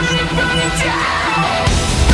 burning, burning down.